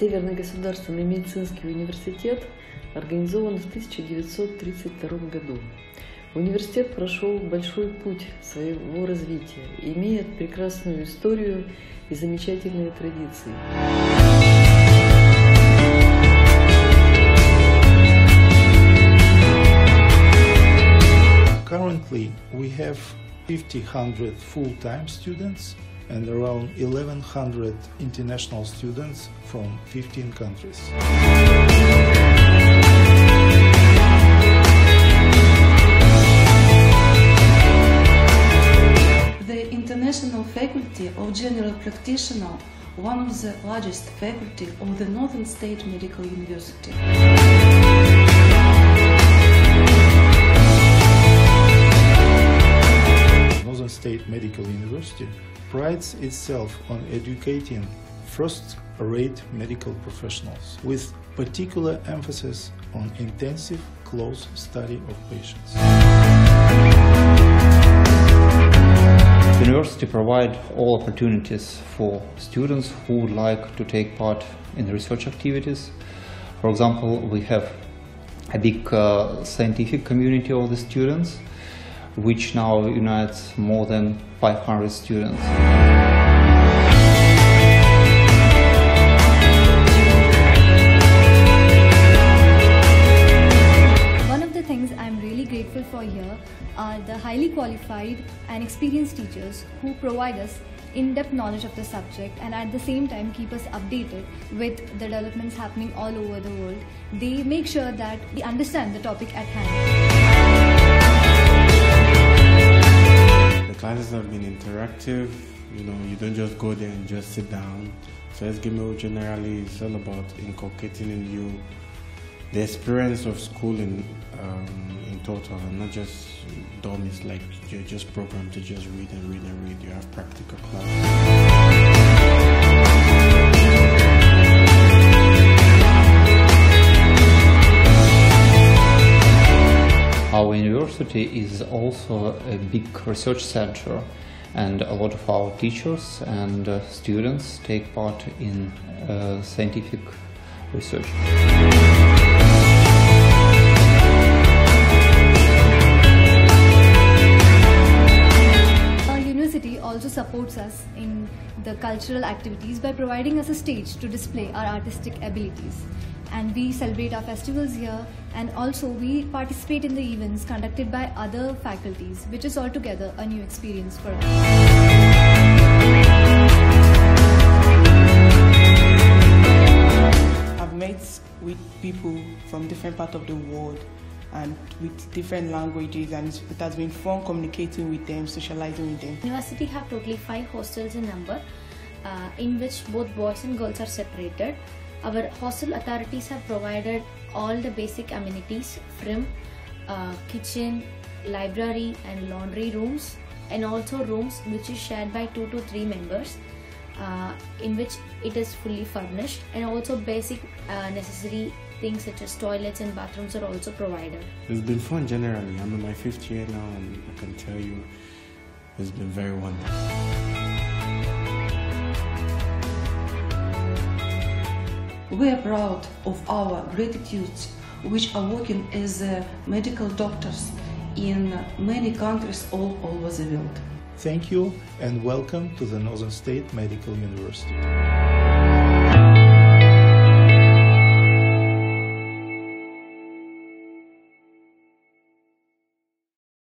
Северный государственный медицинский университет организован в 1932 году. Университет прошел большой путь своего развития, имеет прекрасную историю и замечательные традиции. Currently, we have 50 full-time students and around 1100 international students from 15 countries. The International Faculty of General Practitioner, one of the largest faculty of the Northern State Medical University. Northern State Medical University prides itself on educating first-rate medical professionals with particular emphasis on intensive close study of patients. The university provides all opportunities for students who would like to take part in research activities. For example, we have a big uh, scientific community of the students, which now unites more than 500 students. One of the things I'm really grateful for here are the highly qualified and experienced teachers who provide us in-depth knowledge of the subject and at the same time keep us updated with the developments happening all over the world. They make sure that we understand the topic at hand. Classes have been interactive. You know, you don't just go there and just sit down. So SGMU generally is all about inculcating in you the experience of schooling um, in total, and not just dummies like you're just programmed to just read and read and read. You have practical classes. University is also a big research center, and a lot of our teachers and uh, students take part in uh, scientific research. Our university also supports us in the cultural activities by providing us a stage to display our artistic abilities. And we celebrate our festivals here and also we participate in the events conducted by other faculties, which is altogether a new experience for us. I've met with people from different parts of the world and with different languages and it has been fun communicating with them, socializing with them. University have totally five hostels in number, uh, in which both boys and girls are separated. Our hostel authorities have provided all the basic amenities from uh, kitchen, library, and laundry rooms, and also rooms which is shared by two to three members. Uh, in which it is fully furnished and also basic uh, necessary things such as toilets and bathrooms are also provided. It's been fun generally. I'm in my fifth year now, and I can tell you it's been very wonderful. We are proud of our gratitudes, which are working as uh, medical doctors in many countries all over the world. Thank you and welcome to the Northern State Medical University.